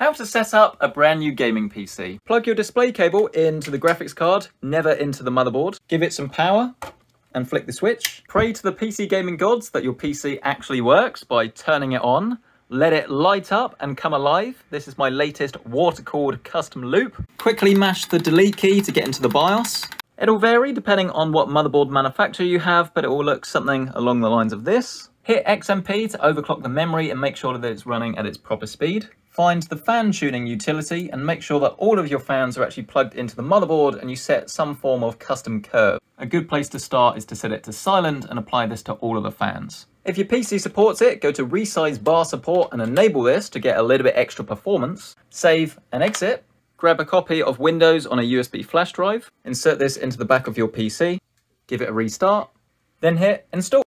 How to set up a brand new gaming PC. Plug your display cable into the graphics card, never into the motherboard. Give it some power and flick the switch. Pray to the PC gaming gods that your PC actually works by turning it on. Let it light up and come alive. This is my latest water-cooled custom loop. Quickly mash the delete key to get into the BIOS. It'll vary depending on what motherboard manufacturer you have, but it will look something along the lines of this. Hit XMP to overclock the memory and make sure that it's running at its proper speed. Find the fan tuning utility and make sure that all of your fans are actually plugged into the motherboard and you set some form of custom curve. A good place to start is to set it to silent and apply this to all of the fans. If your PC supports it, go to resize bar support and enable this to get a little bit extra performance. Save and exit. Grab a copy of Windows on a USB flash drive. Insert this into the back of your PC. Give it a restart. Then hit install.